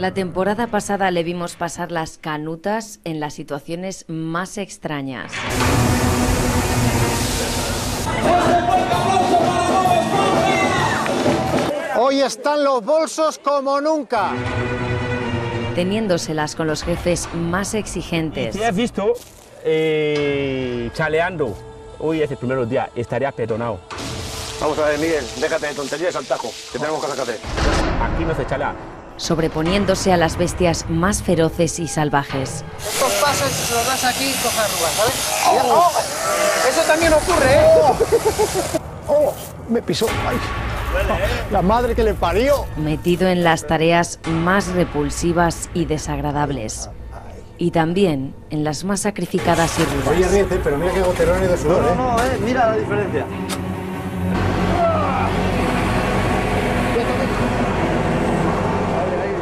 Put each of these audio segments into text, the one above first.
La temporada pasada le vimos pasar las canutas en las situaciones más extrañas. Hoy están los bolsos como nunca. Teniéndoselas con los jefes más exigentes. Si has visto eh, chaleando, hoy es el primer día, estaría perdonado. Vamos a ver, Miguel, déjate de tonterías al tajo, que tenemos cosas que hacer. Aquí no se chalea. Sobreponiéndose a las bestias más feroces y salvajes. Estos pasos si los das aquí y coge arrugas, ¿sabes? ¡Oh! Eso también ocurre, ¿eh? ¡Oh! Me pisó. ¡Ay! La madre que le parió. Metido en las tareas más repulsivas y desagradables. Y también en las más sacrificadas y rudas. Oye, ríete, pero mira qué goterones de sudor, ¿eh? No, eh, mira la diferencia.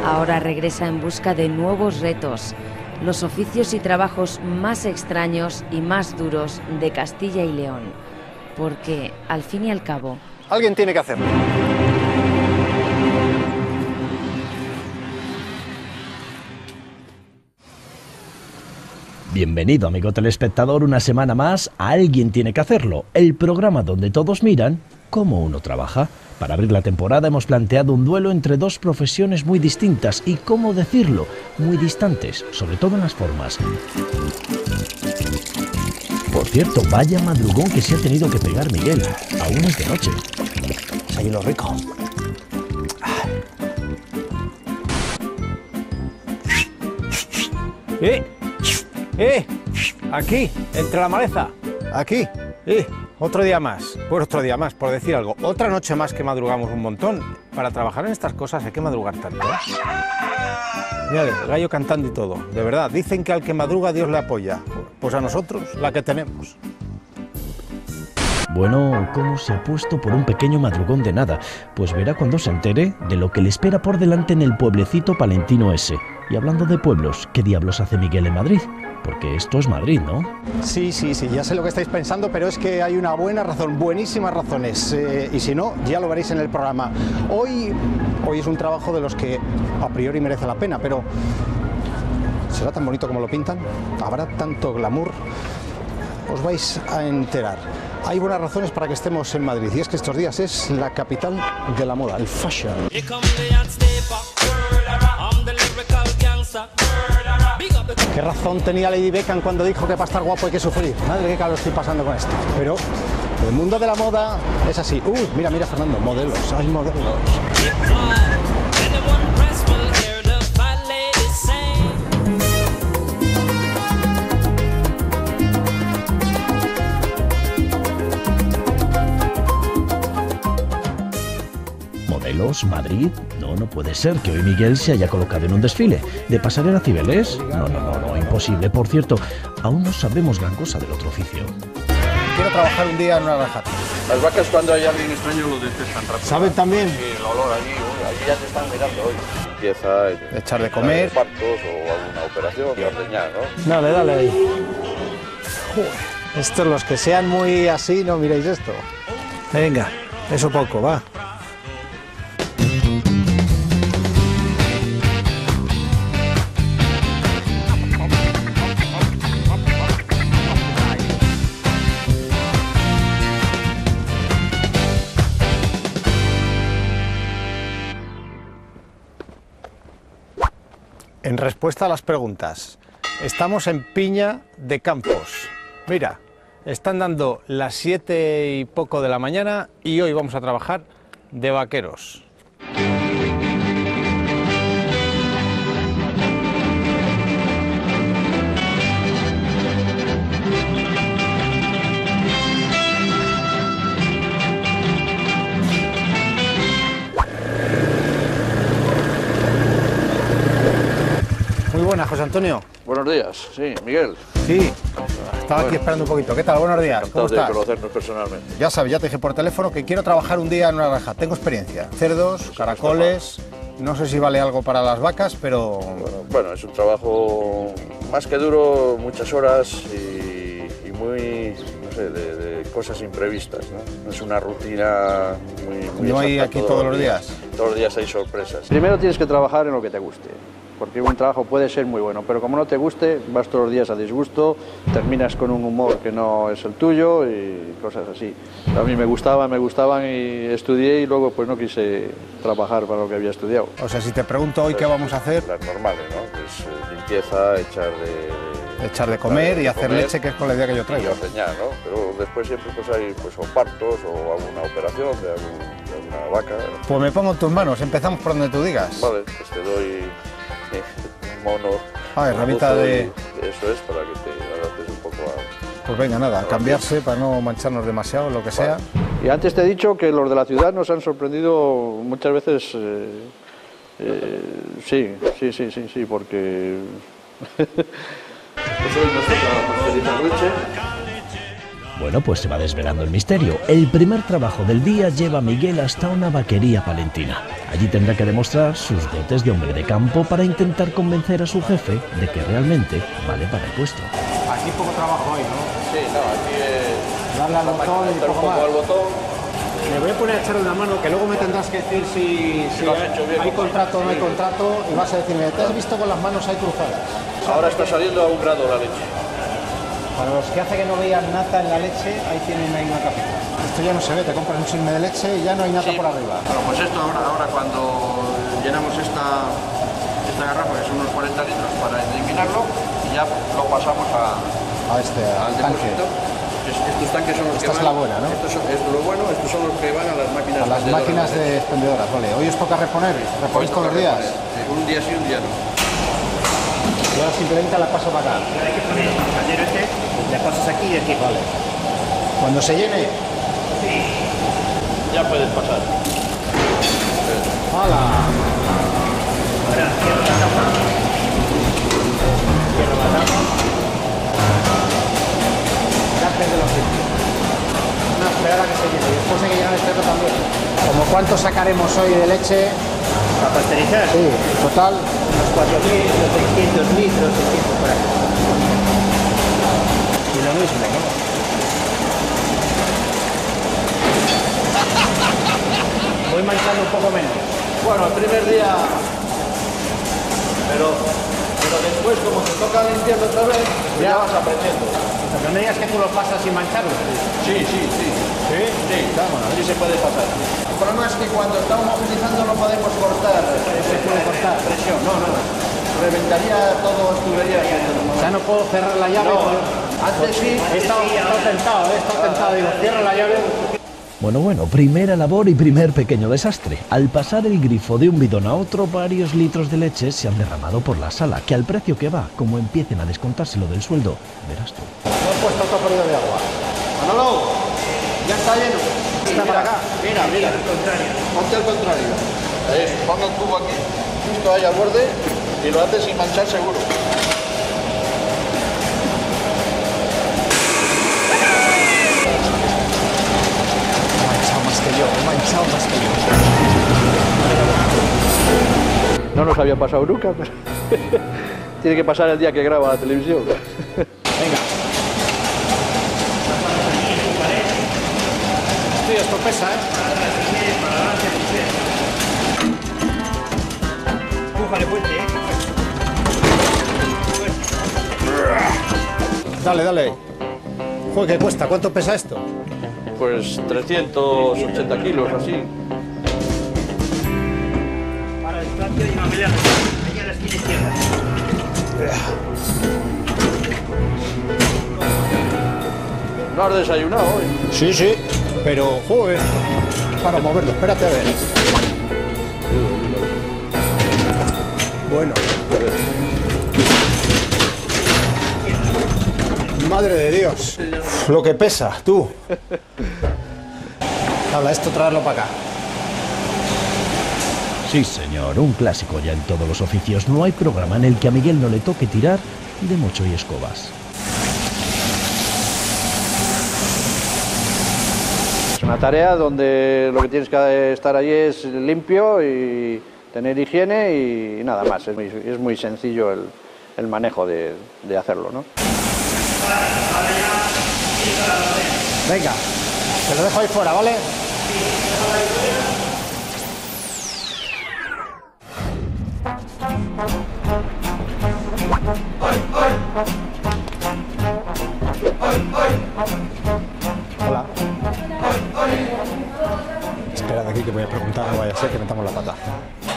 Ahora regresa en busca de nuevos retos, los oficios y trabajos más extraños y más duros de Castilla y León. Porque, al fin y al cabo, Alguien tiene que hacerlo. Bienvenido, amigo telespectador, una semana más a Alguien tiene que hacerlo, el programa donde todos miran cómo uno trabaja. Para abrir la temporada hemos planteado un duelo entre dos profesiones muy distintas y, cómo decirlo, muy distantes, sobre todo en las formas. Por cierto, vaya madrugón que se ha tenido que pegar Miguel. Aún es de noche. Desayuno rico. ¡Eh! ¡Eh! Aquí, entre la maleza. Aquí. ¡Eh! Otro día más. Pues otro día más, por decir algo. Otra noche más que madrugamos un montón. Para trabajar en estas cosas hay que madrugar tanto. ¿eh? Mira, el gallo cantando y todo. De verdad, dicen que al que madruga Dios le apoya. Pues a nosotros, la que tenemos. Bueno, ¿cómo se ha puesto por un pequeño madrugón de nada? Pues verá cuando se entere de lo que le espera por delante en el pueblecito palentino ese. Y hablando de pueblos, ¿qué diablos hace Miguel en Madrid? Porque esto es Madrid, ¿no? Sí, sí, sí, ya sé lo que estáis pensando, pero es que hay una buena razón, buenísimas razones. eh, y si no, ya lo veréis en el programa. Hoy, hoy es un trabajo de los que a priori merece la pena, pero ¿será tan bonito como lo pintan? ¿Habrá tanto glamour? Os vais a enterar. Hay buenas razones para que estemos en Madrid, y es que estos días es la capital de la moda, el fashion. ¿Qué razón tenía Lady Beckham cuando dijo que para estar guapo hay que sufrir? Madre, qué calor estoy pasando con esto. Pero el mundo de la moda es así. Uy, mira, mira, Fernando, modelos, hay modelos. ¿Modelos? ¿Madrid? No, no puede ser que hoy Miguel se haya colocado en un desfile. ¿De pasarela a Cibeles? No, no, no, no, imposible. Por cierto, aún no sabemos gran cosa del otro oficio. Quiero trabajar un día en una rajata. Las vacas cuando hay alguien extraño lo detestan rápido. ¿Saben también? Sí, el olor allí, uy, allí ya te están mirando hoy. Empieza eh, Echar de comer. partos o alguna operación y ordeñar, ¿no? Dale, dale ahí. Joder, estos los que sean muy así, no miréis esto. Venga, eso poco, va. Respuesta a las preguntas, estamos en Piña de Campos. Mira, están dando las siete y poco de la mañana y hoy vamos a trabajar de vaqueros. Antonio. Buenos días, sí, Miguel. Sí, estaba aquí Bueno. esperando un poquito. ¿Qué tal? Buenos días. ¿Cómo Encantado de estás? conocernos personalmente. Ya sabes, ya te dije por teléfono que quiero trabajar un día en una raja. Tengo experiencia. Cerdos, caracoles. No sé si vale algo para las vacas, pero Bueno, bueno, es un trabajo más que duro, muchas horas y, y muy, no sé, de, de cosas imprevistas, ¿no? No es una rutina muy, muy hay exacta aquí todos los días. Todos los días hay sorpresas. Primero tienes que trabajar en lo que te guste, porque un trabajo puede ser muy bueno, pero como no te guste, vas todos los días a disgusto, terminas con un humor que no es el tuyo y cosas así. A mí me gustaban, me gustaban y estudié y luego pues no quise trabajar para lo que había estudiado. O sea, si te pregunto hoy qué vamos a hacer, Las normales, ¿no? Pues eh, limpieza, echar de... echar de comer y de hacer comer leche, que es con la idea que yo y traigo. ordeñar, ¿no? Pero después siempre pues hay pues, o partos o alguna operación de, algún- de alguna vaca. Pues me pongo en tus manos, empezamos por donde tú digas. Vale, pues te doy mono. Ah, herramienta de- Eso es, para que te adaptes un poco a... Pues venga, nada, cambiarse para no mancharnos demasiado, lo que sea. Y antes te he dicho que los de la ciudad nos han sorprendido muchas veces, eh, eh, sí, sí, sí, sí, sí, porque... pues hoy nos toca. Bueno, pues se va desvelando el misterio. El primer trabajo del día lleva a Miguel hasta una vaquería palentina. Allí tendrá que demostrar sus dotes de hombre de campo para intentar convencer a su jefe de que realmente vale para el puesto. Aquí poco trabajo hay, ¿no? Sí, no, aquí es... Darle al botón y un poco más. al botón. Me voy a poner a echar una mano, que luego me tendrás que decir si, si lo has hecho bien, hay contrato o no hay contrato, y vas a decirme, ¿te has visto con las manos ahí cruzadas? Ahora está saliendo a un grado la leche. Para los que hace que no vean nata en la leche, ahí tienen ahí una capita. Esto ya no se ve, te compras un chisme de leche y ya no hay nata Sí. por arriba. Bueno, pues esto ahora, ahora cuando llenamos esta, esta garrafa, que son unos 40 litros, para eliminarlo, y ya lo pasamos a, A este, al al tanque. depósito. Es- Estos tanques son los Esta que es van... la buena, ¿no? Estos son, esto es lo bueno, estos son los que van a las máquinas A las máquinas de expendedoras, vale. Hoy os toca reponer, reponéis todos los días. Sí, Un día sí, un día no. Yo ahora simplemente la paso para acá. Hay que poner el este, le pasas aquí y aquí. Vale. Cuando se llene, Ya puedes pasar. ¡hala! Ahora cierro la tapa. Cierro la tapa. Gajes de los sitios. No, esperar a que se llene. Después hay que llenar este otro también. Como cuánto sacaremos hoy de leche, Para pasteurizar. sí, total, Unos 4.000, unos 600 litros, 600 por ahí. Y lo mismo, ¿no? Voy manchando un poco menos. Bueno, el primer día... Pero, pero después, como te toca limpiarlo otra vez, pues ya vas aprendiendo. Pero no me digas que tú lo pasas sin mancharlo. Sí, sí, sí. ¿Sí? Sí, sí se puede pasar. El problema es que cuando estamos movilizando no podemos cortar. Se puede cortar. Presión, no, no. Reventaría todo tuberías. O sea, no puedo cerrar la llave. No, antes sí. He estado, he estado tentado, he estado tentado. Digo, cierro la llave. Bueno, bueno, primera labor y primer pequeño desastre. Al pasar el grifo de un bidón a otro, varios litros de leche se han derramado por la sala, que al precio que va, como empiecen a descontárselo del sueldo, verás tú. No he puesto otro periodo de agua. Manolo, ya está lleno. Está para acá. Mira, mira. Ponte al contrario. Ahí, ponga el tubo aquí, justo ahí al borde, y lo haces sin manchar seguro. No nos había pasado nunca, pero tiene que pasar el día que graba la televisión. Venga. Sí, esto pesa, ¿eh? Empújale fuerte, ¿eh? Dale, dale. Joder, ¿qué cuesta? ¿Cuánto pesa esto? Pues 380 kilos, así. Para el cambio y no me leas. Aquí a la esquina izquierda. No has desayunado hoy. Sí, sí. Pero, joder, para moverlo, espérate a ver. Bueno. Madre de Dios. Lo que pesa, tú. Habla, esto traerlo para acá. Sí, señor, un clásico ya en todos los oficios. No hay programa en el que a Miguel no le toque tirar de mocho y escobas. Es una tarea donde lo que tienes que estar allí es limpio y tener higiene y nada más. Es muy, es muy sencillo el, el manejo de, de hacerlo, ¿no? Venga, te lo dejo ahí fuera, ¿vale? Hola. Espera de aquí que voy a preguntar, no vaya a ser que metamos la pata.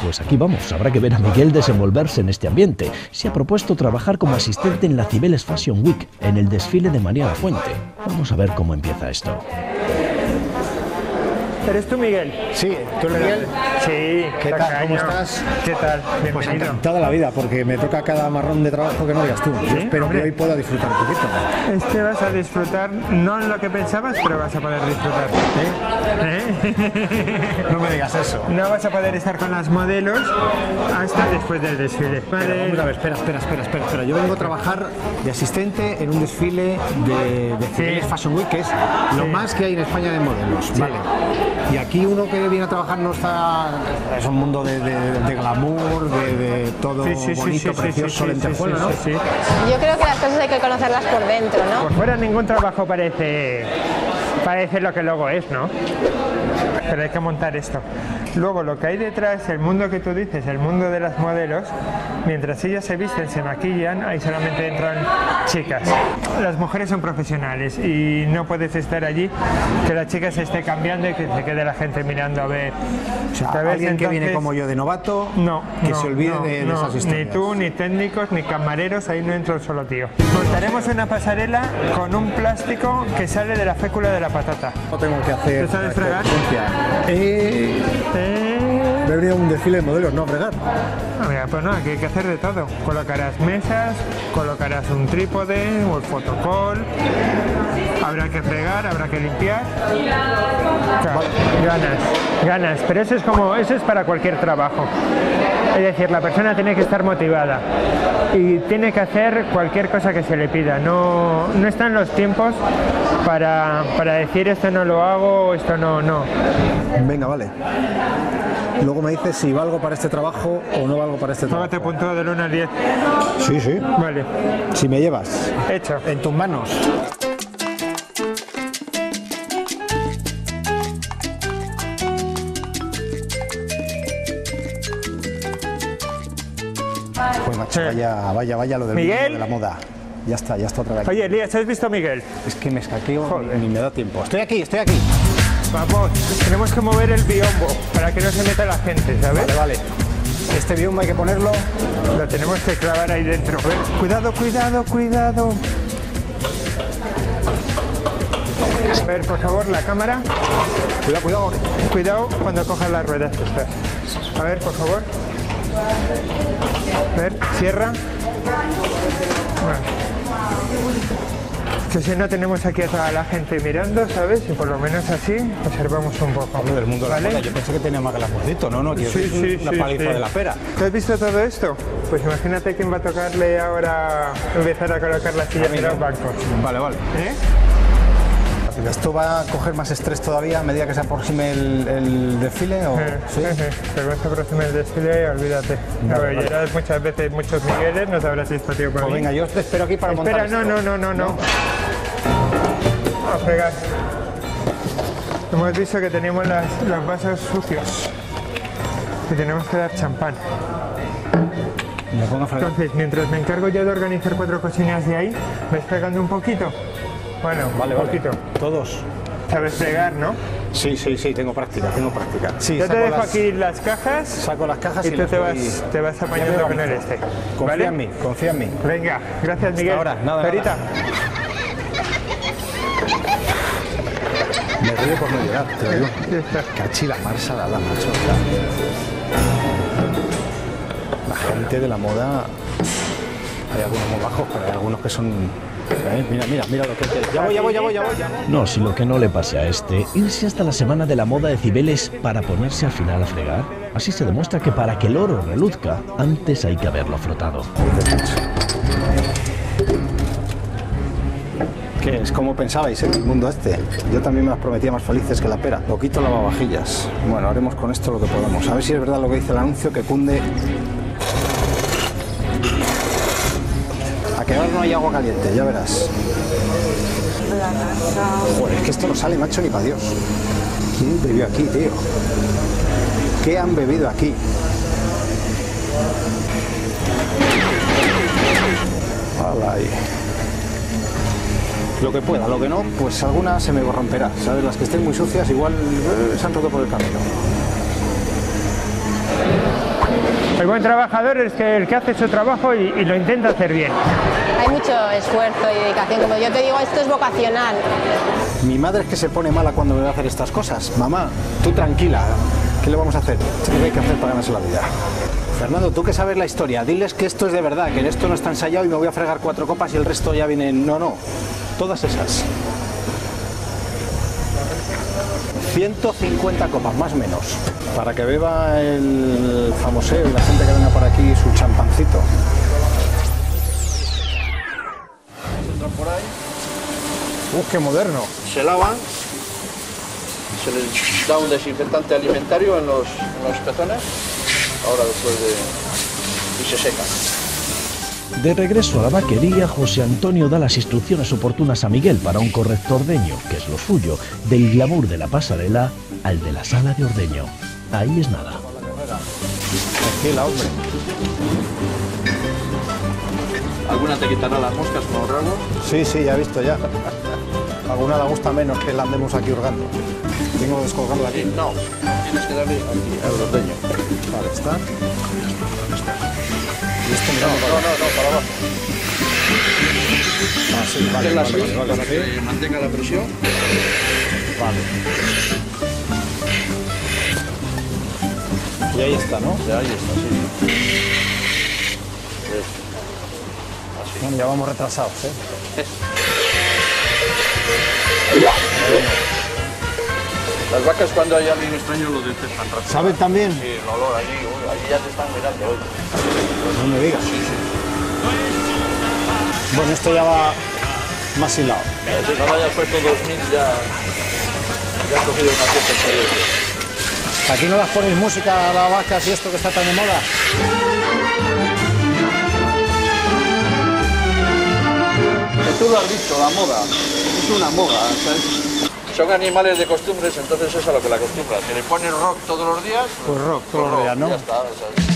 Pues aquí vamos, habrá que ver a Miguel desenvolverse en este ambiente. Se ha propuesto trabajar como asistente en la Cibeles Fashion Week, en el desfile de María La Fuente. Vamos a ver cómo empieza esto. ¿Eres tú, Miguel? Sí, ¿tú eres Miguel? Sí. ¿Qué tal? ¿Cómo estás? ¿Qué tal? Pues Bienvenido. encantada la vida, porque me toca cada marrón de trabajo que no digas tú. Yo ¿Sí? espero Hombre. que hoy pueda disfrutar un poquito. Este vas a disfrutar, no en lo que pensabas, pero vas a poder disfrutar. ¿Eh? No me digas eso. No vas a poder estar con las modelos hasta después del desfile. Pero vamos a ver, espera, espera, espera, espera, espera. Yo vengo a trabajar de asistente en un desfile de, de Cibeles Fashion Week, que es lo Sí. más que hay en España de modelos, ¿vale? Y aquí uno que viene a trabajar no está... Es un mundo de, de- de glamour, de, de todo Sí, sí, sí, bonito, sí, sí, precioso, sí, sí, lentejuela, sí, ¿no? sí, sí. Yo creo que las cosas hay que conocerlas por dentro, ¿no? Por fuera ningún trabajo parece, parece lo que luego es, ¿no? Pero hay que montar esto. Luego lo que hay detrás, el mundo que tú dices, el mundo de las modelos, mientras ellas se visten, se maquillan, ahí solamente entran chicas. Las mujeres son profesionales y no puedes estar allí que la chica se esté cambiando y que se quede la gente mirando a ver. O sea, ¿sabes? alguien que viene Entonces- como yo de novato, no, que no, se olvide no, de, de no, esas Ni historias. tú, ni técnicos, ni camareros, ahí no entra un solo tío. Montaremos una pasarela con un plástico que sale de la fécula de la patata. No tengo que hacer... ¿Te sabes fregar? Eh, Eh, me he venido a un desfile de modelos, no a fregar. ah, mira, pues no, aquí hay que hacer de todo. Colocarás mesas, colocarás un trípode o el fotocall. Habrá que fregar, habrá que limpiar. Claro, ganas, ganas. Pero eso es como, eso es para cualquier trabajo. Es decir, la persona tiene que estar motivada y tiene que hacer cualquier cosa que se le pida. No, no están los tiempos para, para decir esto no lo hago, esto no, no. Venga, vale. Luego me dices si valgo para este trabajo o no valgo para este trabajo. te puntúo del 1 al 10. Sí, sí. Vale, Si me llevas hecho. en tus manos. Pues macho, Sí. vaya, vaya, vaya lo del Miguel. de la moda. Ya está, ya está otra vez. Oye, Elías, ¿has visto a Miguel? Es que me escaqueo ni, ni me da tiempo. Estoy aquí, estoy aquí. Vamos, tenemos que mover el biombo para que no se meta la gente, ¿sabes? Vale, vale. Este biombo hay que ponerlo. Lo tenemos que clavar ahí dentro. Ver, Cuidado, cuidado, cuidado. A ver, por favor, la cámara. Cuidado, cuidado. Cuidado cuando cojas las ruedas estas. A ver, por favor. A ver, cierra. Bueno. Si no tenemos aquí a toda la gente mirando, ¿sabes? Y por lo menos así observamos un poco. Hablo del mundo de la moda. Yo pensé que tenía más glamourcito, ¿no? No, Sí, sí, una sí, paliza de la pera. ¿Tú has visto todo esto? Pues imagínate quién va a tocarle ahora empezar a colocar las sillas en los bancos. Vale, vale. ¿Eh? ¿Esto va a coger más estrés todavía a medida que se aproxime el, el desfile? O... ¿Sí? eh, eh, Según se aproxime el desfile, olvídate. A ver, vale. ya muchas veces muchos Migueles, no sabrás si esto tío para Pues mí. venga, yo te espero aquí para Espera, montar no, esto. no, no, no, no. A fregar. Hemos visto que tenemos las- los vasos sucios. Y tenemos que dar champán. A. Entonces, mientras me encargo yo de organizar cuatro cosillas de ahí, ¿ves fregando un poquito? Bueno, Vale, un vale. poquito. Todos. Sabes fregar, ¿no? Sí, sí, sí, tengo práctica, tengo práctica. Sí, Yo te dejo las- aquí las cajas Saco las cajas y tú te voy- vas, te vas apañando con el este. Confía ¿Vale? en mí, confía en mí. Venga, gracias Miguel. ahora, nada, Ahorita. Me río por no llorar, te lo digo. Cachi la farsa la sea. La gente de la moda. Hay algunos muy bajos, pero hay algunos que son. ¿Eh? Mira, mira, mira lo que. Ya voy, ya voy, ya voy, ya voy. ya voy. No, si lo que no le pase a este, irse hasta la semana de la moda de Cibeles para ponerse al final a fregar. Así se demuestra que para que el oro reluzca, antes hay que haberlo frotado. ¿Qué es? ¿Cómo pensabais en el mundo este? Yo también me las prometía más felices que la pera. Poquito lavavajillas. Bueno, haremos con esto lo que podamos. A ver si es verdad lo que dice el anuncio, que cunde... No hay agua caliente, ya verás. Joder, es que esto no sale, macho, ni para Dios. ¿Quién bebió aquí, tío? ¿Qué han bebido aquí? Ahí. Lo que pueda, lo que no, pues alguna se me romperá. ¿Sabes? Las que estén muy sucias igual eh, se han roto por el camino. El buen trabajador es que el que hace su trabajo y, y lo intenta hacer bien. Hay mucho esfuerzo y dedicación. Como yo te digo, esto es vocacional. Mi madre es que se pone mala cuando me ve hacer estas cosas. Mamá, tú tranquila. ¿Qué le vamos a hacer? Que hay que hacer para ganarse la vida. Fernando, tú que sabes la historia, diles que esto es de verdad, que esto no está ensayado y me voy a fregar cuatro copas y el resto ya vienen. No, no. Todas esas. 150 copas, más o menos. Para que beba el famoseo y la gente que venga por aquí su champancito. Por ahí, ¡Uh, qué moderno! se lavan, se les da un desinfectante alimentario en los, en los pezones, ahora después de... y se secan. De regreso a la vaquería, José Antonio da las instrucciones oportunas a Miguel para un correcto ordeño, que es lo suyo, del glamour de la pasarela al de la sala de ordeño. Ahí es nada. Tranquila, hombre. Alguna te quitará las moscas con los. Sí, sí, ya he visto ya. Alguna le gusta menos que la andemos aquí hurgando. Tengo que descolgarla aquí. No, tienes que darle aquí al ordeño. Vale, está. No, no, no, no, para abajo. Ah, sí, vale, vale, así, vale, vale, para que mantenga la presión. Vale. Y ahí está, ¿no? Ya, ahí está, sí. Bueno, ya vamos retrasados, ¿eh? Las vacas cuando hay alguien extraño lo detectan rápido. ¿Saben también? Sí, el olor allí, allí ya te están mirando hoy. No me digas. Bueno, esto ya va más hilado. Si cuando hayas puesto 2000 ya, ya has cogido una cierta experiencia. ¿Aquí no las ponéis música a las vacas y esto que está tan de moda? Que tú lo has dicho, la moda. Es una moda. ¿sabes? Son animales de costumbres, entonces es a lo que la acostumbran. Si le pones rock todos los días, Pues rock todos los días, ¿no? Ya está. ¿sabes?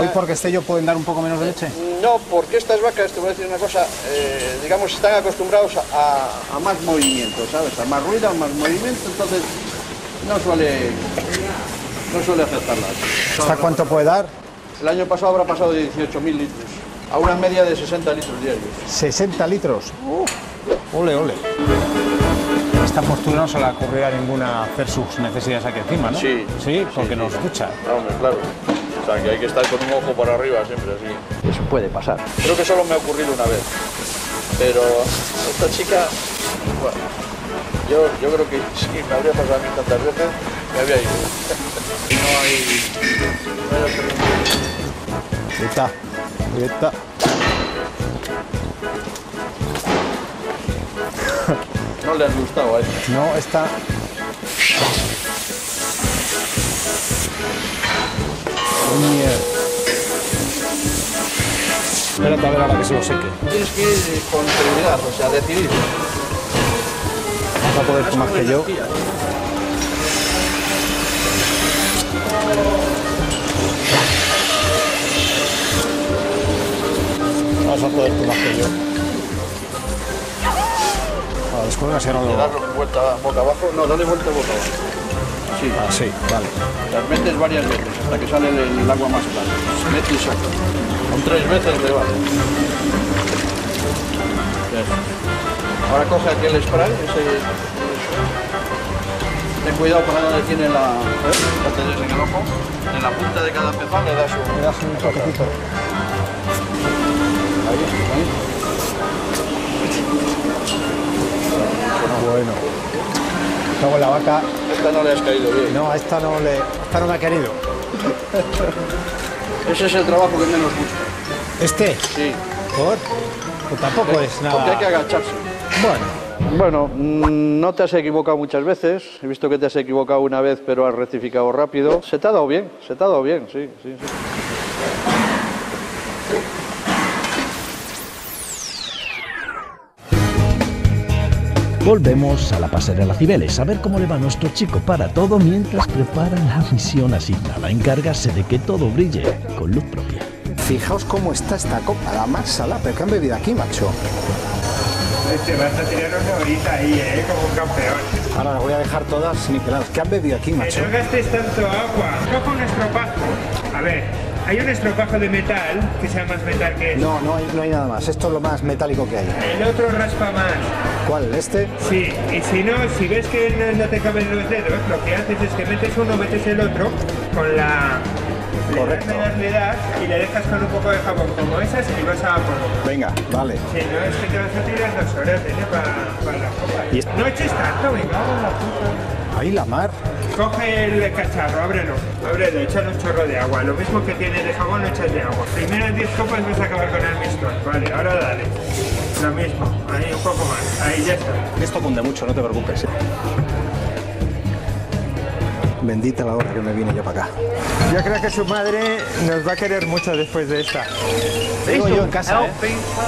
Hoy porque esté yo pueden dar un poco menos de leche. No, porque estas vacas, te voy a decir una cosa, eh, digamos, están acostumbrados a, a más movimiento, ¿sabes? A más ruido, a más movimiento, entonces no suele, no suele afectarlas. ¿Hasta cuánto puede dar? El año pasado habrá pasado de 18.000 litros, a una media de 60 litros diarios. 60 litros. Ole, ole. Esta postura no se le ocurriría a ninguna hacer sus necesidades aquí encima, ¿no? Sí. Sí, porque nos escucha. No, hombre, claro. O sea, que hay que estar con un ojo para arriba siempre, así. Eso puede pasar. Creo que solo me ha ocurrido una vez. Pero esta chica, bueno, yo, yo creo que si me habría pasado a mí tantas veces, me había ido. no hay... No hay está. Ahí está. No le has gustado a ella. No, está. Mierda. Espérate a ver ahora que se lo seque. Tienes que ir con seguridad, o sea, decidir. Vas a poder más que yo. Vas a poder tú más que yo. Ah, descuelga si ahora lo... das vuelta boca abajo, no, dale vuelta boca abajo. Sí. Ah, sí, vale. Las metes varias veces hasta que sale el, el agua más clara. Mete y saca. Con tres veces le vale. Ahora coge aquí el spray, ese. Ten cuidado para donde tiene la. ¿eh? Tenés en el ojo. En la punta de cada pezón le das un. Le das un toquecito. Bueno. Luego la vaca. Esta no le has caído bien. No, a esta no le. Esta no me ha querido. Ese es el trabajo que menos gusta. ¿Este? Sí. ¿Por? Pues tampoco es nada. Porque hay que agacharse. Bueno. Bueno, mm, no te has equivocado muchas veces. He visto que te has equivocado una vez, pero has rectificado rápido. Se te ha dado bien, se te ha dado bien, sí, sí, sí. Volvemos a la pasarela Cibeles a ver cómo le va a nuestro chico para todo mientras prepara la misión asignada, encargarse de que todo brille con luz propia. Fijaos cómo está esta copa, la más salada, pero que han bebido aquí, macho. Te vas a tirar una horita ahí, ¿eh? Como un campeón. Ahora las voy a dejar todas niveladas. ¿Qué han bebido aquí, Que macho? no gastes tanto agua. Cojo un estropajo. A ver, hay un estropajo de metal que sea más metal que No, no hay, no hay nada más. Esto es lo más metálico que hay. El otro raspa más. ¿Cuál? ¿Este? Sí, y si no, si ves que no, no te caben los dedos, lo que haces es que metes uno, metes el otro con la. Correcto. Le das, le das y le dejas con un poco de jabón como esas y vas a por Venga, vale. Si no, es que te vas a tirar dos horas ¿eh? para, para la copa. Y No eches tanto, en la puta. Ahí la mar. Coge el cacharro, ábrelo, ábrelo, échale un chorro de agua. Lo mismo que tiene de jabón, lo echas de agua. Primeras 10 copas vas a acabar con el mistol. Vale, ahora dale. Lo mismo, ahí un poco más. Ahí ya está. Esto cunde mucho, no te preocupes. Bendita la hora que me vine yo para acá. Yo creo que su madre nos va a querer mucho después de esta. Digo yo en casa, ¿eh?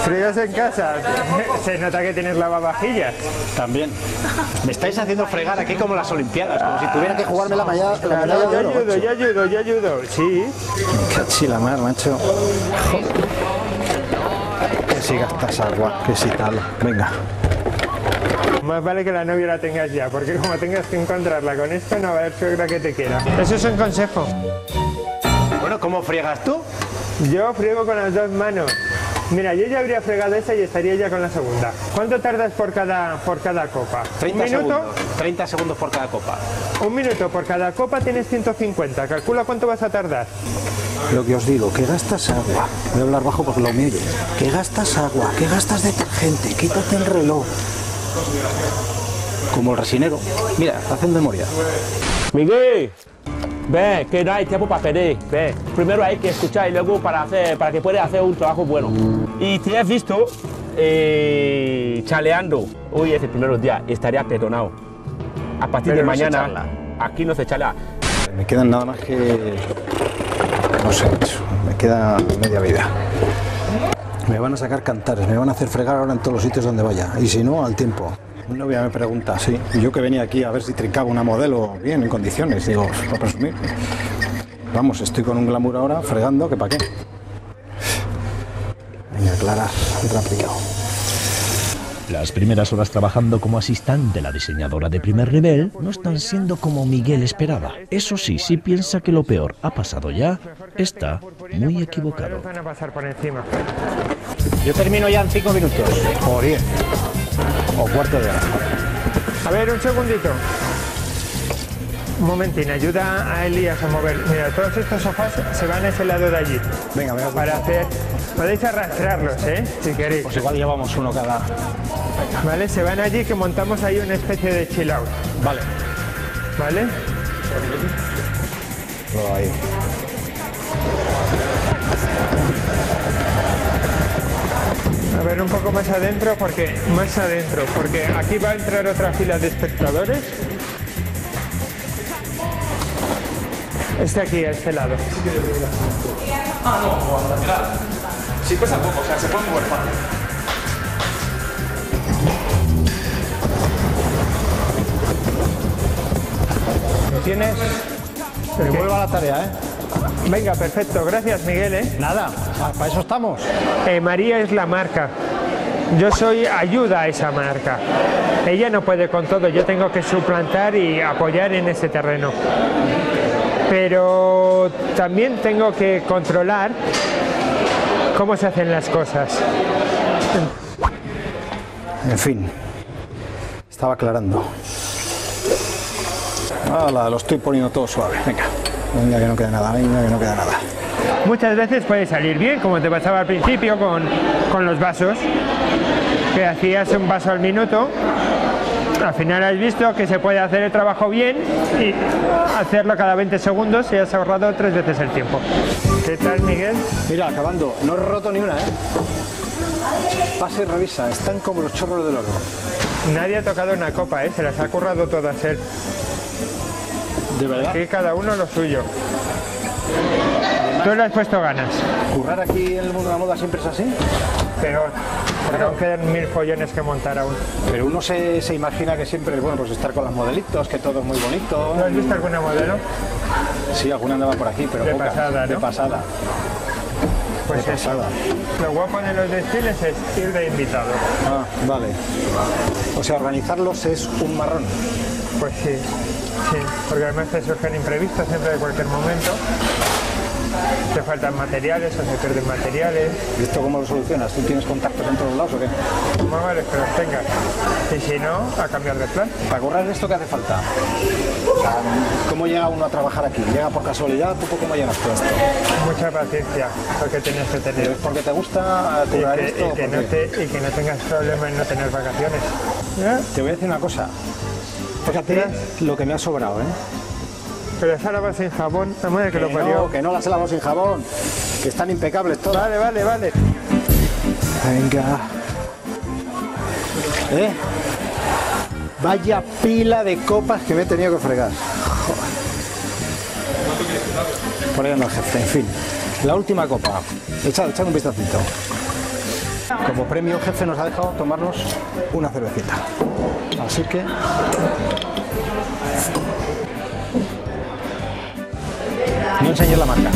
¿Fríos en casa? Se nota que tienes lavavajillas. También. Me estáis haciendo fregar aquí como las Olimpiadas, como si tuviera que jugarme la medalla, la Claro, medalla de yo ayudo, macho. yo ayudo, yo ayudo. Sí. Cachi la mar, macho. Joder. Que si gastas agua, que si tal. Venga. Más vale que la novia la tengas ya, porque como tengas que encontrarla con esto, no va a haber suegra que te quiera. Eso es un consejo. Bueno, ¿cómo friegas tú? Yo friego con las dos manos. Mira, yo ya habría fregado esa y estaría ya con la segunda. ¿Cuánto tardas por cada, por cada copa? 30 ¿Un minuto? segundos. 30 segundos por cada copa. Un minuto por cada copa tienes 150. Calcula cuánto vas a tardar. Lo que os digo, que gastas agua. Voy a hablar bajo porque lo me oye. Que gastas agua, que gastas detergente, quítate el reloj. Como el resinero. Mira, hacen memoria. Miguel, ve, que no hay tiempo para pedir. Ve, primero hay que escuchar y luego para, hacer, para que puedas hacer un trabajo bueno. Y te has visto eh, chaleando. Hoy es el primer día, estaría perdonado. A partir Pero de no mañana, aquí no se chalea. Me quedan nada más que. No sé, me queda media vida. Me van a sacar cantares, me van a hacer fregar ahora en todos los sitios donde vaya. Y si no, al tiempo. Mi novia me pregunta, sí. Y yo que venía aquí a ver si trincaba una modelo bien, en condiciones. Digo, para presumir. Vamos, estoy con un glamour ahora, fregando, que para qué. Venga, Clara. Las primeras horas trabajando como asistente la diseñadora de primer nivel no están siendo como Miguel esperaba. Eso sí, si piensa que lo peor ha pasado ya, está muy equivocado. Van a pasar por encima. Yo termino ya en cinco minutos. O diez. O cuarto de hora. A ver, un segundito. Un momentín, ayuda a Elías a mover. Mira, todos estos sofás se van a ese lado de allí. Venga, venga. Para hacer. Podéis arrastrarlos, ¿eh? Si queréis. Pues igual llevamos uno cada. ¿Vale? Se van allí que montamos ahí una especie de chill out. Vale. ¿Vale? Ahí. A ver, un poco más adentro, porque más adentro, porque aquí va a entrar otra fila de espectadores. Este aquí, a este lado. Ah, no, al lateral. Sí, pesa poco, o sea, se puede mover fácil. ¿Lo tienes? Me vuelvo a la tarea, ¿eh? Venga, perfecto. Gracias, Miguel, ¿eh? Nada, para eso estamos. Eh, María es la marca. Yo soy ayuda a esa marca. Ella no puede con todo, yo tengo que suplantar y apoyar en ese terreno. Pero también tengo que controlar cómo se hacen las cosas. En fin, estaba aclarando. Hala, lo estoy poniendo todo suave. Venga, venga que no queda nada, venga que no queda nada. Muchas veces puede salir bien, como te pasaba al principio con, con los vasos, que hacías un vaso al minuto. Al final has visto que se puede hacer el trabajo bien y hacerlo cada 20 segundos y has ahorrado tres veces el tiempo. ¿Qué tal, Miguel? Mira, acabando, no he roto ni una, ¿eh? Pasa y revisa, están como los chorros del oro. Nadie ha tocado una copa, ¿eh? se las ha currado todas él. ¿De verdad? Aquí cada uno lo suyo. Tú le has puesto ganas. ¿Currar aquí en el mundo de la moda siempre es así? Pero porque aún quedan mil follones que montar aún. Pero uno se, se imagina que siempre es bueno pues estar con los modelitos, que todo es muy bonito. ¿No has visto alguna modelo? Sí, alguna andaba por aquí, pero De pasada, de pasada. Pues de eso. pasada. Lo guapo de los desfiles es ir de invitado. Ah, vale. O sea, organizarlos es un marrón. Pues sí, sí, porque además te surgen imprevistos siempre de cualquier momento. Te faltan materiales o se pierden materiales. ¿Y esto cómo lo solucionas? ¿Tú tienes contactos en todos lados o qué? Más vale que los tengas. Y si no, a cambiar de plan. Para currar esto, ¿qué hace falta? O sea, ¿Cómo llega uno a trabajar aquí? ¿Llega por casualidad? ¿Tú cómo llegas tú a esto? Mucha paciencia, lo que tienes que tener. ¿Es porque te gusta Y curar que, esto? y que no qué? te- y que no tengas problema en no tener vacaciones. ¿Eh? Te voy a decir una cosa. Fíjate lo que me ha sobrado, ¿eh? Pero esa la vas sin jabón, la madre que lo Que parió. no, que no las he lavado sin jabón. Que están impecables todas. Vale, vale, vale. Venga. ¿Eh? Vaya pila de copas que me he tenido que fregar. Joder. Por ahí anda el jefe, en fin. La última copa. Echad, echad un vistacito. Como premio, jefe nos ha dejado tomarnos una cervecita. Así que. Enseñes la marca.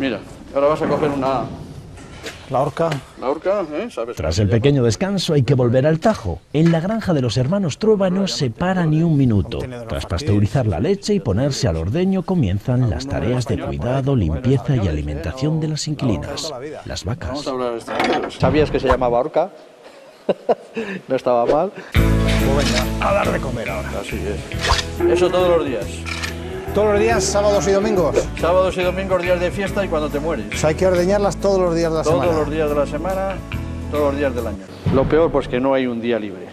Mira, ahora vas a coger una... La horca. La horca, ¿eh? ¿Sabes? Tras el pequeño descanso hay que volver al Tajo. En la granja de los hermanos Trueba no se para ni un minuto. Tras pasteurizar la leche y ponerse al ordeño comienzan las tareas de cuidado, limpieza y alimentación de las inquilinas, las vacas. ¿Sabías que se llamaba horca? no estaba mal. Pues a dar de comer ahora. Así es. Eso todos los días. Todos los días, sábados y domingos. Sábados y domingos, días de fiesta y cuando te mueres. O sea, hay que ordeñarlas todos los días de la Todos semana. los días de la semana, todos los días del año. Lo peor, pues que no hay un día libre.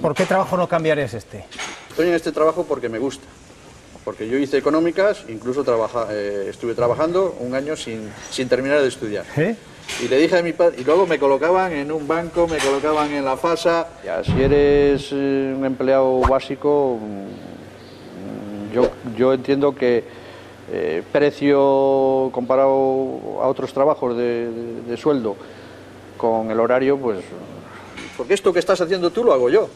¿Por qué trabajo no cambiarías este? Estoy en este trabajo porque me gusta. Porque yo hice económicas, incluso trabaja- eh, estuve trabajando un año sin, sin terminar de estudiar. ¿Eh? Y le dije a mi padre, y luego me colocaban en un banco, me colocaban en la FASA. Ya, si eres eh, un empleado básico, yo, yo entiendo que eh, precio comparado a otros trabajos de, de- de sueldo con el horario, pues... Porque esto que estás haciendo tú lo hago yo.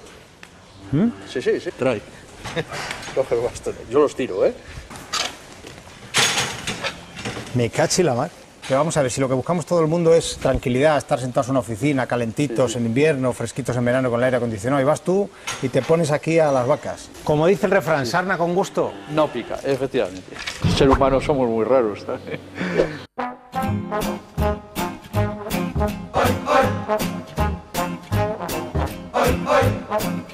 Sí, sí, sí. Trae. Coge el bastón. Yo los tiro, ¿eh? Me cachi la mar. Pero vamos a ver, si lo que buscamos todo el mundo es tranquilidad, estar sentados en una oficina, calentitos en invierno, fresquitos en verano con el aire acondicionado, y vas tú y te pones aquí a las vacas. Como dice el refrán, sarna con gusto. No pica, efectivamente. Ser humano somos muy raros. ¿sabes? Bueno,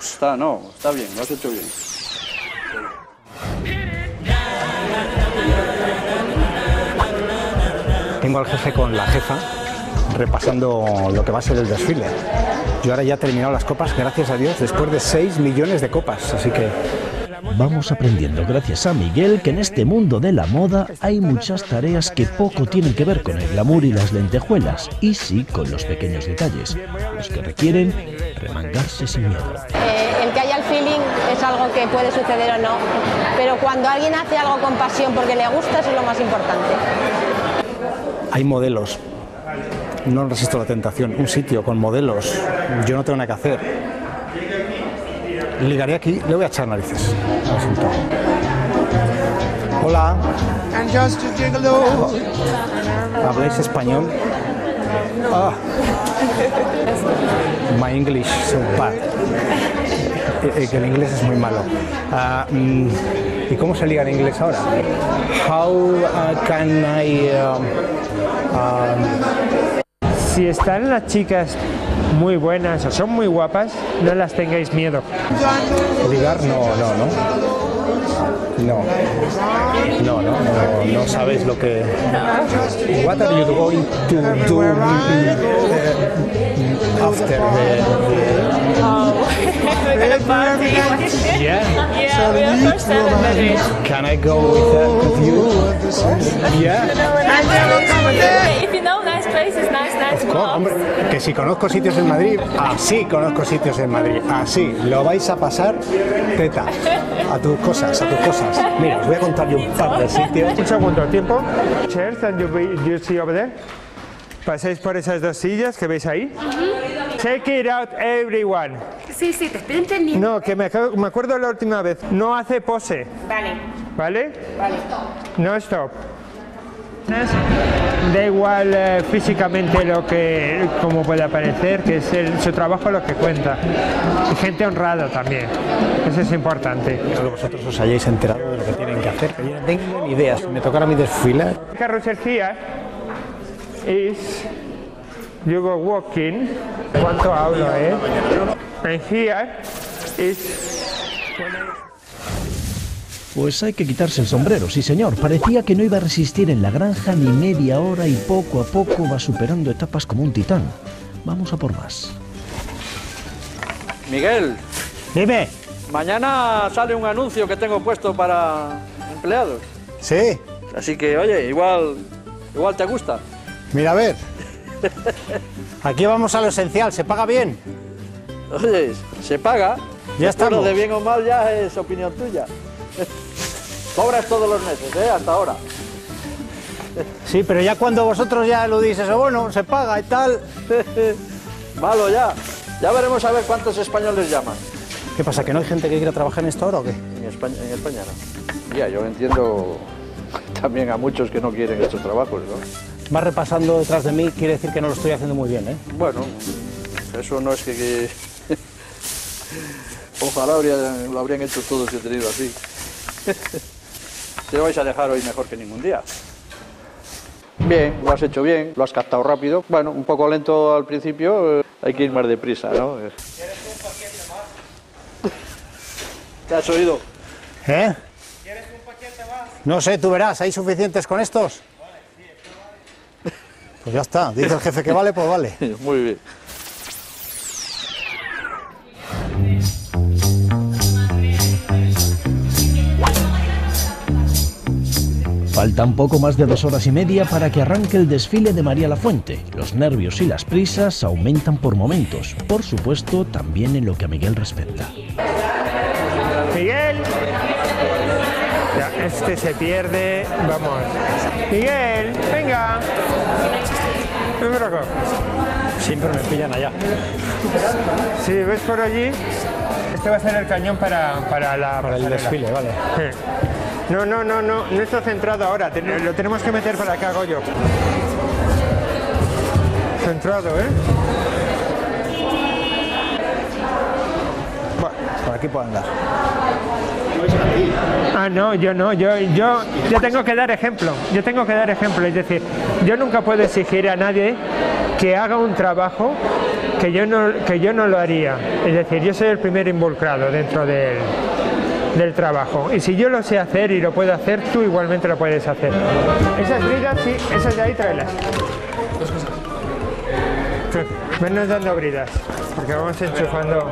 Está, no, está bien, lo has hecho bien. Tengo al jefe con la jefa repasando lo que va a ser el desfile. Yo ahora ya he terminado las copas, gracias a Dios, después de 6 millones de copas, así que Vamos aprendiendo gracias a Miguel que en este mundo de la moda hay muchas tareas que poco tienen que ver con el glamour y las lentejuelas, y sí con los pequeños detalles, los que requieren remangarse sin miedo. Eh, el que haya el feeling es algo que puede suceder o no, pero cuando alguien hace algo con pasión porque le gusta, eso es lo más importante. hay modelos. No resisto la tentación. Un sitio con modelos. Yo no tengo nada que hacer. Ligaré aquí, le voy a echar narices. Hola. ¿habláis español? Ah. My English so bad. Eh, eh, que el inglés es muy malo. Mm, ¿Y cómo se liga en inglés ahora? How uh, can I um, um, Si están las chicas muy buenas o son muy guapas, no las tengáis miedo. Ligar, no, no, no. No. No, no, no, no sabes lo que. What are you going to do uh, after the, Oh, we're gonna party. Yeah. Yeah, we are first time in Madrid. Can I go with, uh, with you? Yeah. If you know nice nice, nice Co- Hombre, que si conozco sitios en Madrid, así conozco sitios en Madrid, así, lo vais a pasar teta, a tus cosas, a tus cosas. Mira, os voy a contar yo un par de sitios. Un segundo, tiempo. Chairs and you, be- you see over there. Pasáis por esas dos sillas que veis ahí. Check it out, everyone. Sí, sí, te estoy entendiendo. No, que me, acabo- me acuerdo la última vez. No hace pose, Vale, ¿vale? vale. No stop. Da igual eh, físicamente lo que como pueda parecer, que es el- su trabajo lo que cuenta. Y gente honrada también. Eso es importante. Que vosotros os hayáis enterado de lo que tienen que hacer, que yo no tengo ni idea. Si me tocara mí desfilar, Carrusel here is you go walking. ¿Cuánto hablo, eh? Here is Pues hay que quitarse el sombrero, sí señor. Parecía que no iba a resistir en la granja ni media hora y poco a poco va superando etapas como un titán. Vamos a por más. Miguel, dime. mañana sale un anuncio que tengo puesto para empleados. Sí. Así que, oye, igual, igual te gusta. Mira, a ver. Aquí vamos a lo esencial, ¿se paga bien? Oye, se paga. Ya Esto estamos. de bien o mal ya es opinión tuya. Cobras todos los meses, ¿eh? Hasta ahora. Sí, pero ya cuando vosotros ya lo dices, o bueno, se paga y tal. Malo ya. Ya veremos a ver cuántos españoles llaman. ¿Qué pasa, que no hay gente que quiera trabajar en esto ahora o qué? En España, en España no. Ya, yo entiendo también a muchos que no quieren estos trabajos, ¿no? Vas repasando detrás de mí, quiere decir que no lo estoy haciendo muy bien, ¿eh? Bueno, eso no es que... que- Ojalá habría- lo habrían hecho todos si he tenido así. Te lo vais a dejar hoy mejor que ningún día. Bien, lo has hecho bien, lo has captado rápido. Bueno, un poco lento al principio, eh, hay que ir más deprisa, ¿no? ¿Te has oído? ¿Eh? No sé, tú verás, ¿hay suficientes con estos? Pues ya está, dice el jefe que vale, pues vale. Muy bien. Faltan poco más de dos horas y media para que arranque el desfile de María Lafuente. Los nervios y las prisas aumentan por momentos. Por supuesto, también en lo que a Miguel respecta. Miguel. Ya, este se pierde. Vamos. Miguel, venga. Siempre me pillan allá. Si ves por allí, este va a ser el cañón para, para la Para el pasarela. desfile, vale. Sí. No, no, no, no, no está centrado ahora. Lo tenemos que meter para acá, Goyo. Centrado, ¿eh? Por aquí puedo andar. Ah, no, yo no, yo, yo, yo tengo que dar ejemplo, yo tengo que dar ejemplo, es decir, yo nunca puedo exigir a nadie que haga un trabajo que yo no, que yo no lo haría, es decir, yo soy el primer involucrado dentro del, del trabajo y si yo lo sé hacer y lo puedo hacer, tú igualmente lo puedes hacer. Esas bridas, sí, esas de ahí tráelas. Venos dando bridas, porque vamos enchufando.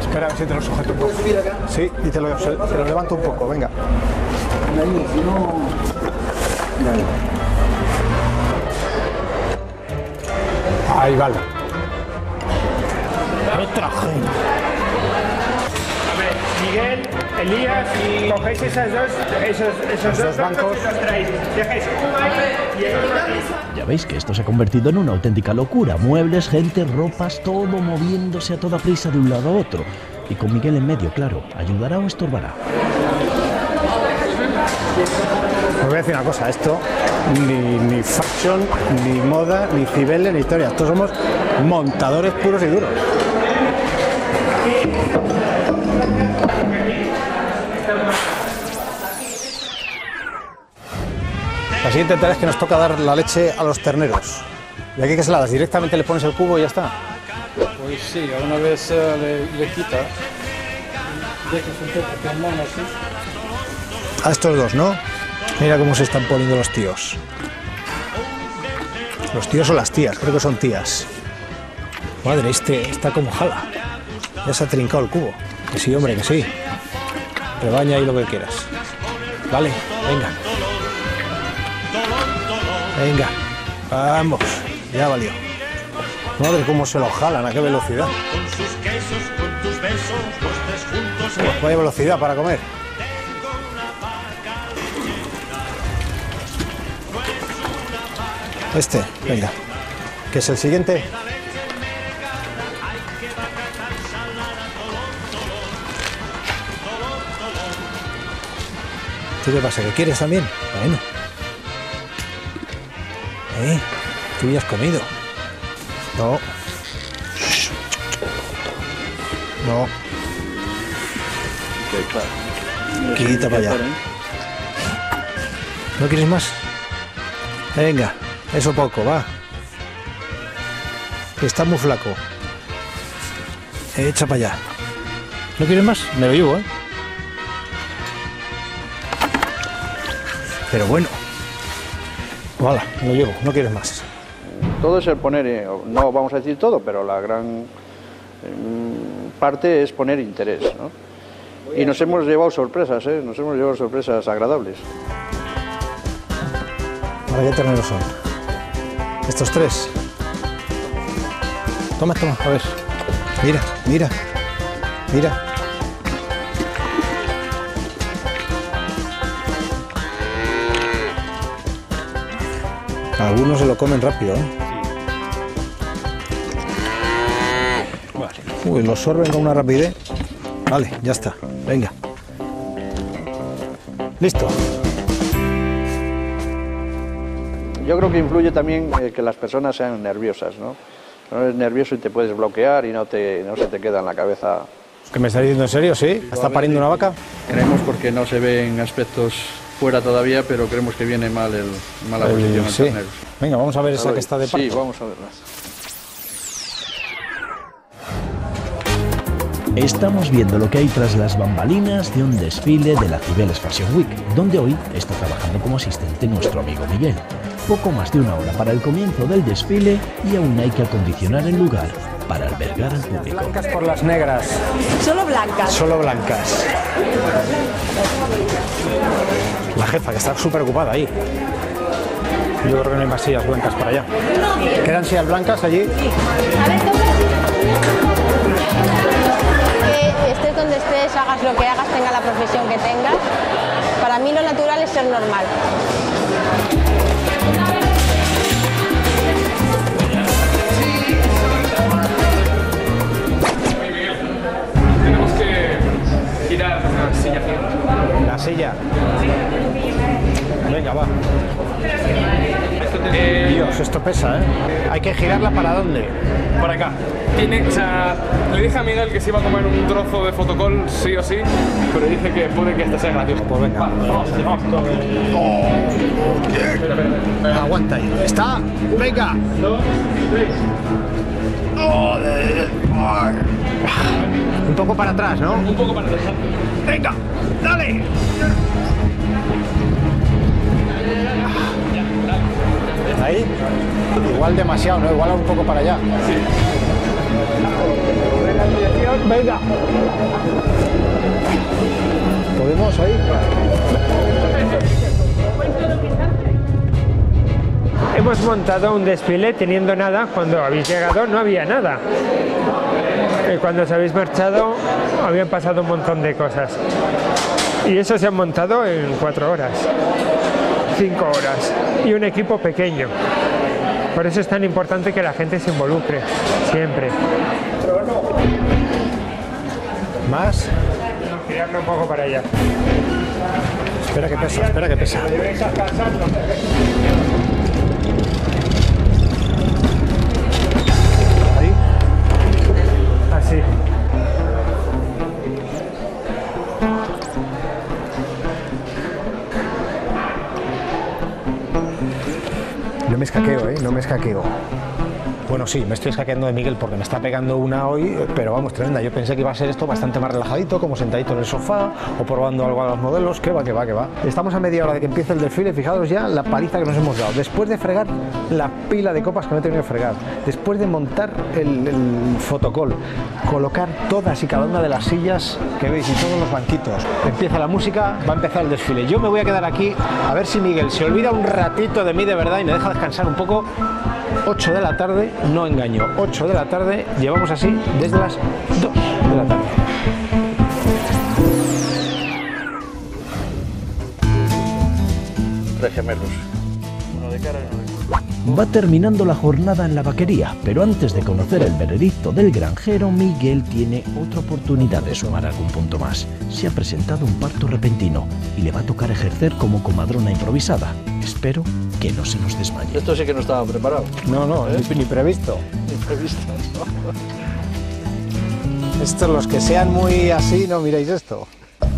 Espera, a ver si te lo sujeto un poco. Sí, y te lo levanto un poco, venga. Ahí vale. ¡Qué traje! Miguel, Elías, cogéis esas dos, esos, esos dos, bancos y los traéis. Dejáis uno ahí y el otro aquí. Ya veis que esto se ha convertido en una auténtica locura. Muebles, gente, ropas, todo moviéndose a toda prisa de un lado a otro. Y con Miguel en medio, claro, ¿ayudará o estorbará? Os voy a decir una cosa, esto ni, ni fashion, ni moda, ni cibeles, ni historia. Estos somos montadores puros y duros. La siguiente tarea es que nos toca dar la leche a los terneros. ¿Y aquí qué se la das? ¿Directamente le pones el cubo y ya está? Pues sí, a una vez eh, le, le quita, dejas un poco con mano así. A estos dos, ¿no? Mira cómo se están poniendo los tíos. Los tíos o las tías, creo que son tías. Madre, este está como jala. Ya se ha trincado el cubo. Que sí, hombre, que sí. Rebaña ahí lo que quieras. Vale, venga. Venga, vamos. Ya valió. Madre, cómo se lo jalan, a qué velocidad. Uf, vaya velocidad para comer. Este, venga. ¿Qué es el siguiente? ¿Tú qué pasa? ¿Que quieres también? Bueno. ¿Eh? ¿Tú ya has comido? No. No. Quita para allá. ¿No quieres más? Venga, eso poco, va. Está muy flaco. Echa para allá. ¿No quieres más? Me lo llevo, ¿eh? Pero bueno. Me lo llevo, no quieres más. Todo es el poner, eh, no vamos a decir todo, pero la gran mm, parte es poner interés. ¿no? Y nos hemos llevado sorpresas, ¿eh? nos hemos llevado sorpresas agradables. ¿Para qué terneros son? Estos tres. Toma, toma, a ver. Mira, mira, mira. Algunos se lo comen rápido, ¿eh? Uy, lo sorben con una rapidez. Vale, ya está. Venga. Listo. Yo creo que influye también eh, que las personas sean nerviosas, ¿no? No eres nervioso y te puedes bloquear y no, te, no se te queda en la cabeza. ¿Que me estás diciendo en serio? ¿Sí? ¿Está pariendo una vaca? Creemos porque no se ven aspectos fuera todavía, pero creemos que viene mal el, mala El- posición sí. Venga, vamos a ver esa que está de parto. Sí, vamos a verlas. Estamos viendo lo que hay tras las bambalinas de un desfile de la Cibeles Fashion Week, donde hoy está trabajando como asistente nuestro amigo Miguel. Poco más de una hora para el comienzo del desfile y aún hay que acondicionar el lugar para albergar al público. Blancas por las negras. Solo blancas. Solo blancas. La jefa, que está súper ocupada ahí. Yo creo que no hay más sillas blancas para allá. ¿Quedan sillas blancas allí? Que estés donde estés, hagas lo que hagas, tenga la profesión que tengas. Para mí lo natural es ser normal. Pesa, ¿eh? Hay que girarla para dónde. por acá. Tiene, o sea, le dije a Miguel que se iba a comer un trozo de fotocol, sí o sí, pero dice que puede que este sea gracioso. Pues venga. Aguanta ahí. ¿Está? Venga. Un poco para atrás, ¿no? Un poco para atrás. Venga, dale. Ahí. Igual demasiado, ¿no? Igual un poco para allá. Venga. ¿Podemos ahí? Hemos montado un desfile teniendo nada, cuando habéis llegado no había nada. Y cuando os habéis marchado habían pasado un montón de cosas. Y eso se ha montado en cuatro horas, cinco horas, y un equipo pequeño. Por eso es tan importante que la gente se involucre, siempre. Más. Girarlo un poco para allá. Espera que pesa, espera que pesa. No. No me escaqueo. Bueno, sí, me estoy escaqueando de Miguel porque me está pegando una hoy, pero vamos, tremenda. Yo pensé que iba a ser esto bastante más relajadito, como sentadito en el sofá o probando algo a los modelos. Que va, que va, que va. Estamos a media hora de que empiece el desfile. Fijaros ya la paliza que nos hemos dado. Después de fregar la pila de copas que me he tenido que fregar, después de montar el, el fotocall, colocar todas y cada una de las sillas que veis y todos los banquitos. Empieza la música, va a empezar el desfile. Yo me voy a quedar aquí a ver si Miguel se olvida un ratito de mí de verdad y me deja descansar un poco 8 de la tarde, no engaño, 8 de la tarde, llevamos así desde las 2 de la tarde. Tres Va terminando la jornada en la vaquería, pero antes de conocer el veredicto del granjero, Miguel tiene otra oportunidad de sumar algún punto más. Se ha presentado un parto repentino y le va a tocar ejercer como comadrona improvisada. Espero que no se nos desmaye. Esto sí que no estaba preparado. No, no, ¿Eh? ni, ni previsto. Imprevisto. Estos los que sean muy así, no miréis esto.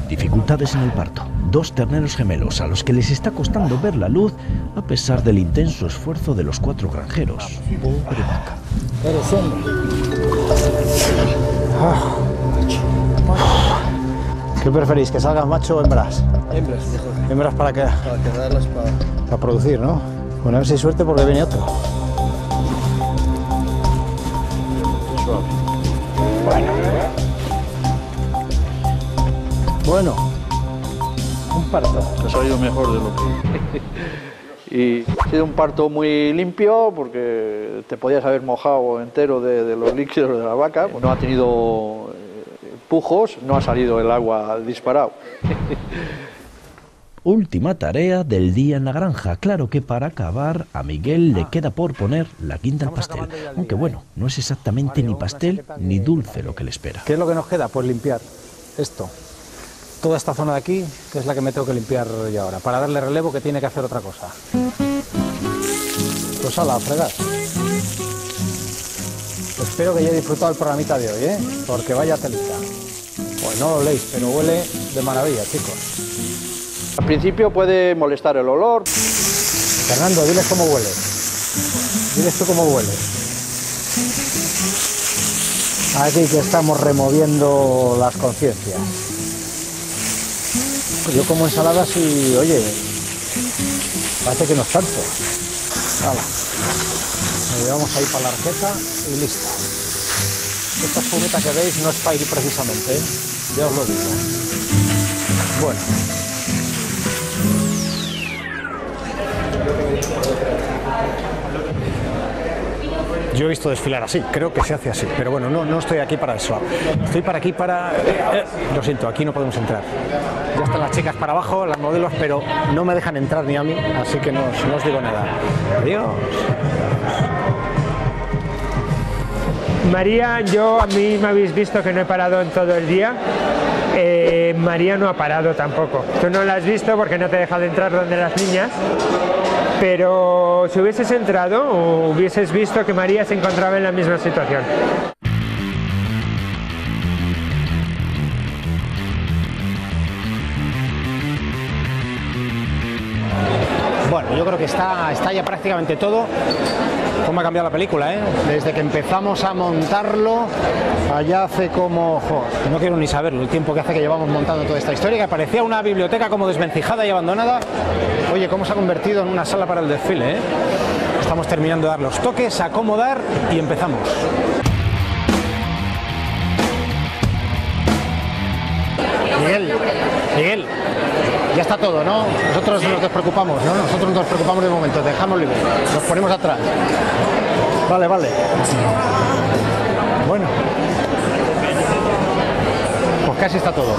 Dificultades en el parto. Dos terneros gemelos a los que les está costando ver la luz a pesar del intenso esfuerzo de los cuatro granjeros. Pobre vaca. Ah. ¿Qué preferís, que salgan macho o hembras? Hembras, mejor. Hembras para que Para quedarlas para... para producir, ¿no? Bueno, a ver si hay suerte porque viene otro. Bueno. Bueno. Un parto. Ha salido mejor de lo que... y ha sido un parto muy limpio porque te podías haber mojado entero de, de los líquidos de la vaca. No ha tenido eh, pujos, no ha salido el agua disparado. Última tarea del día en la granja. Claro que para acabar a Miguel le queda por poner la quinta al pastel. Aunque bueno, no es exactamente ni pastel ni dulce lo que le espera. ¿Qué es lo que nos queda? Pues limpiar esto. Toda esta zona de aquí, que es la que me tengo que limpiar yo ahora, para darle relevo que tiene que hacer otra cosa. Pues ala, a fregar. Espero que hayáis disfrutado el programita de hoy, ¿eh? Porque vaya telita. Pues no lo leéis, pero huele de maravilla, chicos. Al principio puede molestar el olor. Fernando, diles cómo huele. Diles tú cómo huele. Aquí que estamos removiendo las conciencias. Yo como ensaladas y, oye, parece que no es tanto. Lo llevamos ahí para la arqueta y listo. Esta espumita que veis no es para ir precisamente, ¿eh? ya os lo digo. Bueno. Yo he visto desfilar así, creo que se hace así, pero bueno, no, no estoy aquí para eso. Estoy para aquí para... eh, lo siento, aquí no podemos entrar. Ya están las chicas para abajo, las modelos, pero no me dejan entrar ni a mí, así que no, os- digo nada. Adiós. María, yo a mí me habéis visto que no he parado en todo el día. Eh, María no ha parado tampoco. Tú no la has visto porque no te he dejado entrar donde las niñas. Pero si hubieses entrado, hubieses visto que María se encontraba en la misma situación. Que está, está ya prácticamente todo. ¿Cómo ha cambiado la película, eh? Desde que empezamos a montarlo, allá hace como... jo, no quiero ni saberlo, el tiempo que hace que llevamos montando toda esta historia, que parecía una biblioteca como desvencijada y abandonada. Oye, cómo se ha convertido en una sala para el desfile, ¿eh? Estamos terminando de dar los toques, acomodar y empezamos. Miguel, Miguel, ya está todo, ¿no? Nosotros nos despreocupamos, ¿no? Nosotros nos preocupamos de momento, dejamos libre, nos ponemos atrás. Vale, vale. Bueno. Pues casi está todo.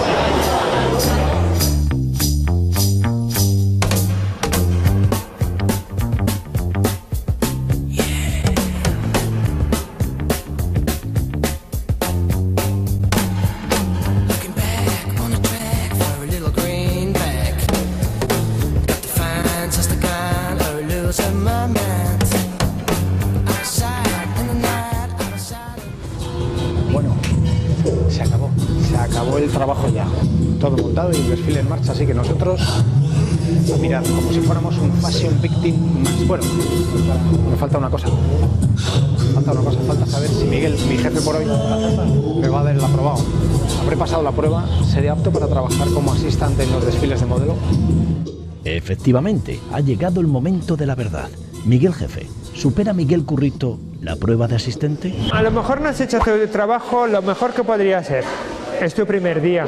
Desfile en marcha, así que nosotros a mirar, como si fuéramos un fashion victim más. Bueno, me falta una cosa. Falta una cosa, falta saber si Miguel, mi jefe por hoy, me va a dar el aprobado. Habré pasado la prueba, seré apto para trabajar como asistente en los desfiles de modelo. Efectivamente, ha llegado el momento de la verdad. Miguel Jefe, ¿supera Miguel Currito la prueba de asistente? A lo mejor no has hecho tu trabajo lo mejor que podría ser. Es tu primer día.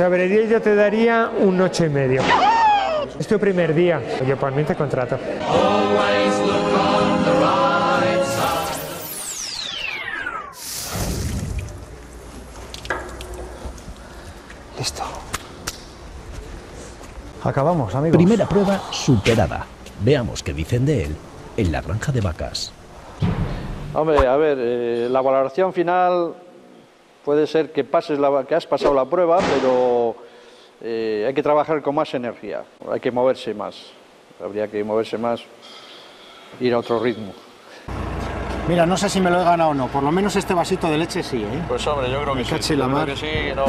Sobre 10 yo te daría un ocho y medio. Es tu primer día. Yo por mí te contrato. Listo. Acabamos, amigos. Primera prueba superada. Veamos qué dicen de él en la granja de vacas. Hombre, a ver, eh, la valoración final puede ser que pases la, que has pasado la prueba, pero eh, hay que trabajar con más energía, hay que moverse más, habría que moverse más, ir a otro ritmo. Mira, no sé si me lo he ganado o no, por lo menos este vasito de leche sí, ¿eh? Pues hombre, yo creo que sí. la yo creo mar. que sí, no...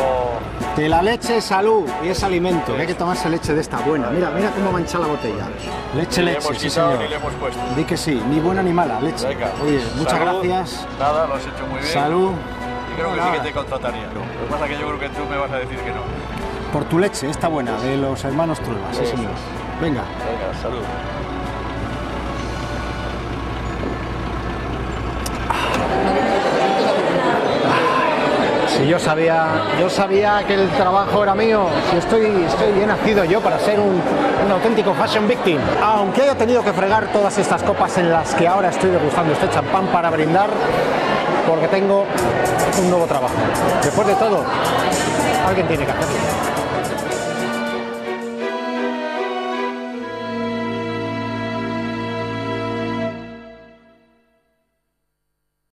Que la leche es salud y es alimento, hay que tomarse leche de esta buena. Mira, mira cómo mancha la botella. Leche, Ni le leche, hemos sí quitado señor. ni le hemos puesto. Di que sí, ni buena ni mala, leche. Venga, Oye, muchas salud. gracias. Nada, lo has hecho muy bien. Salud. Creo que sí que te contrataría. Lo que pasa es que yo creo que tú me vas a decir que no. Por tu leche, esta buena, de los hermanos Trueba, sí señor. Venga. Venga, salud. Si yo sabía, yo sabía que el trabajo era mío, si estoy, estoy bien nacido yo para ser un, un auténtico fashion victim. Aunque haya tenido que fregar todas estas copas en las que ahora estoy degustando este champán para brindar, porque tengo un nuevo trabajo. Después de todo, alguien tiene que hacerlo.